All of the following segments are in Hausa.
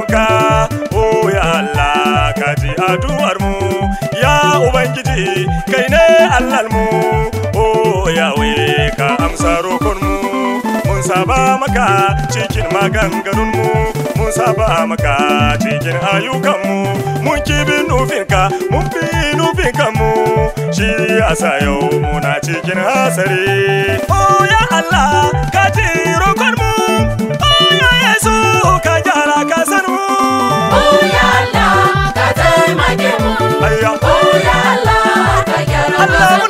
roƙonka o ya Allah ka ji addu'ar mu. Ya ubangiji kai ne Allah mu. O yawe ka amsa roƙon mu. Mun saba maka cikin maganganun mu. Mun saba maka cikin ayyukan mu. Mun kibi nufinka mun fi nufinka mu. Shi yasa yau muna cikin hasari o ya Allah ka ji roƙon mu. Yesu ka gyara ƙasar mu Oh ya Allah, ka taimake mu. ayya Oh ya Allah, ka gyara ƙasar mu.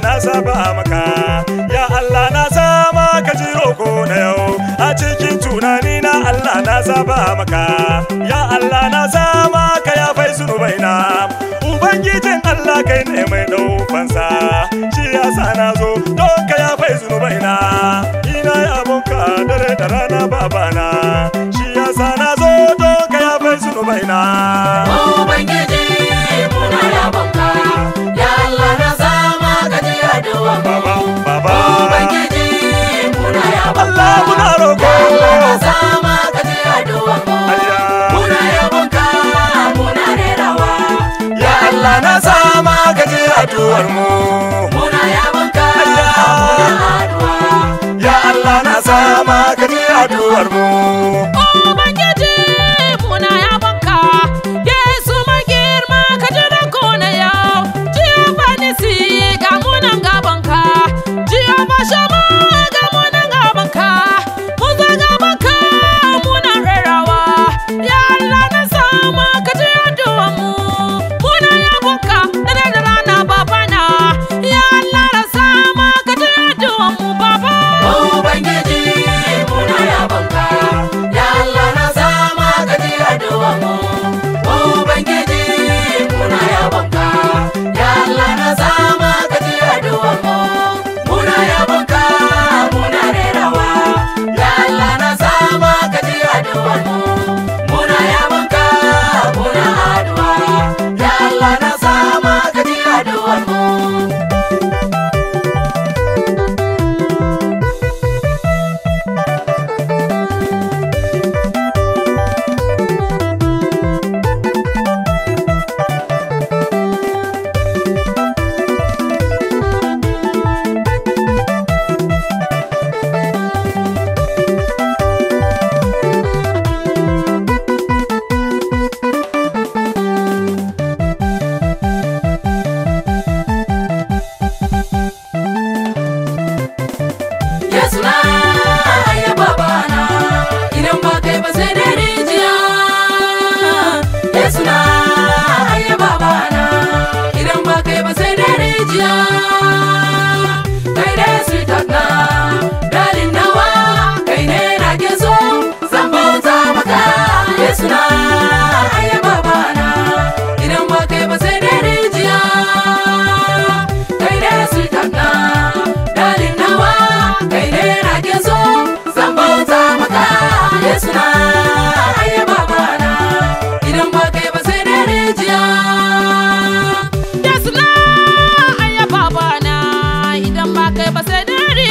Na saba maka. Ya Allah na sama ka ji ko na yau. A cikin tunani na Allah na saba maka. Ya Allah na sama ka ya fai zunubai na ubangijin Allah kai ne mai daufansa shi ya sa na zo tu amor.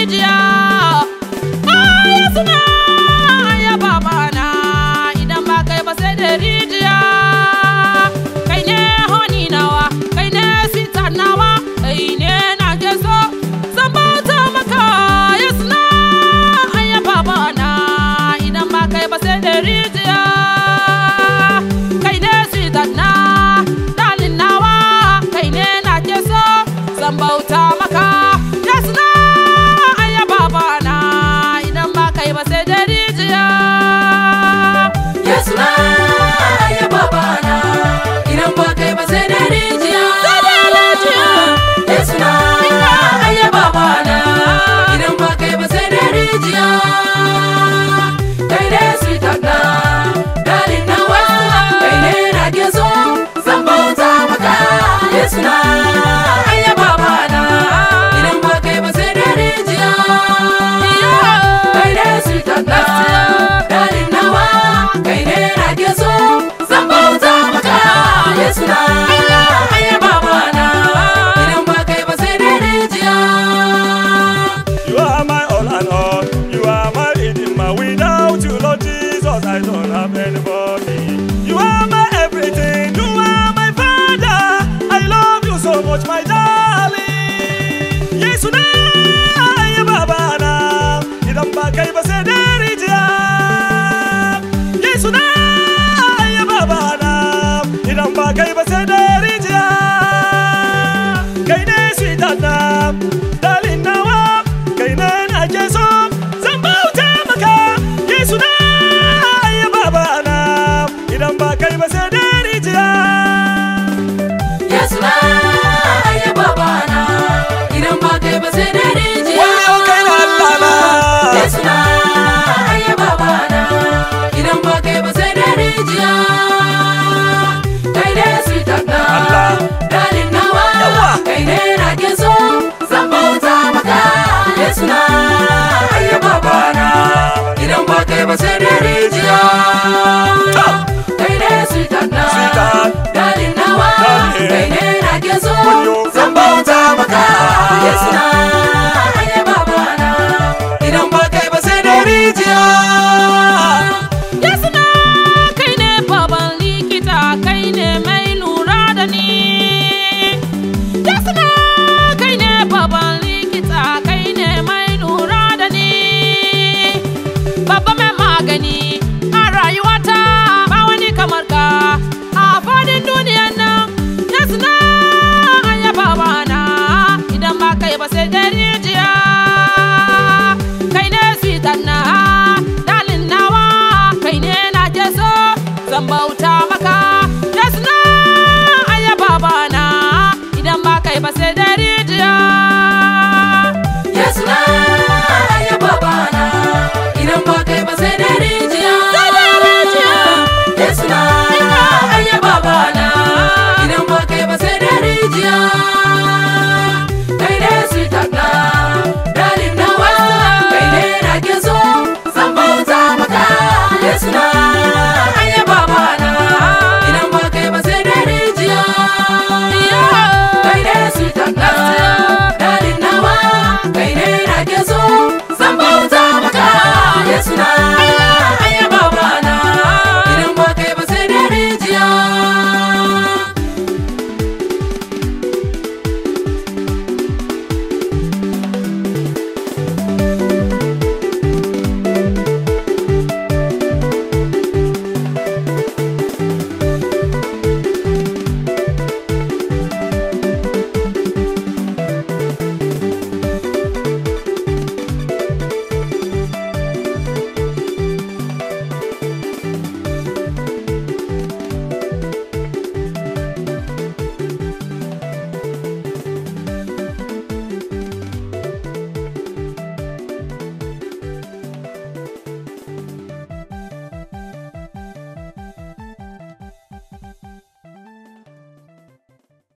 rijiya. Aya suna ya baba na idan ba kai ba sai da rijiya. Kai ne honi nawa, kai ne sita nawa, kai ne na ke so. Zan bauta maka ya suna ya baba na idan ba kai ba sai da rijiya. Kai ne sita na dalin nawa, kai ne na ke so. Bauta maka. ba kai ba sai dai rijiya. Yes ma ya baba na idan ba kai ba sai dai rijiya. Wayo kai na Allah ma yes ma ya baba na idan ba kai ba sai dai rijiya. Kai dai su tanga dalin nawa. Kai dai na ke zan bauta maka. Yes ma ya baba na idan ba kai ba sai dai gani. A rayuwata ba wani kamar ka. A faɗin duniyan nan na suna hanya babana idan ba kai ba sai dai rijiya. Kai ne sweetan na dalin nawa. Kai ne na je so zan bauta maka. Na suna hanya babana idan ba kai ba sai